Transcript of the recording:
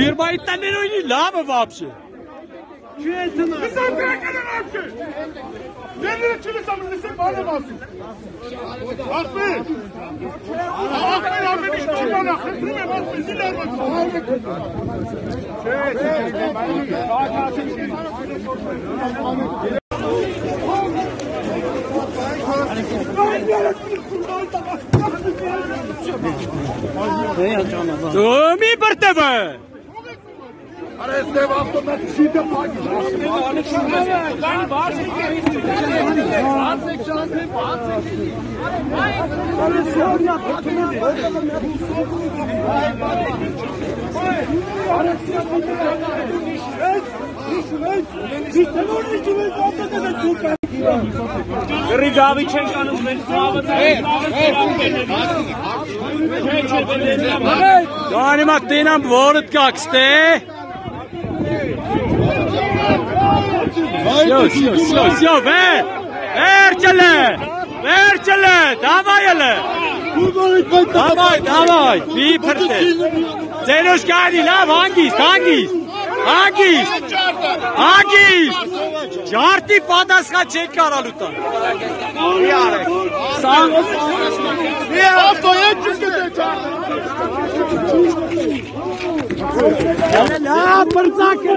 Firmayı tanden oynayın la mı vapşı? Bir saat bırakalım abi. Kendini kimi samimisin bana basın. Aklı. Aklı ya beni kim bana mi bak bizi ne bak. Dömi bırtımı. अरे इसके बाद तो मैं किसी के Գրիգավիչենկանում մենք ծավալը ծավալը Գանիմա տենամ որդ կաքստե Всё, վե։ Վերջելը։ Վերջելը, դավայելը։ Կուրգորիտ բայց դավայ, դավայ, մի փրտե։ Ձերոշ գալի, լավ, հագիս, հագիս։ Հագիս։ Հագիս։ Ջարտի պատասխան չեք կարալու տան։ Մի արեք։ Սան։ Մի ավտո եք չսկտե ջարտը։ Լավ, բրցակը։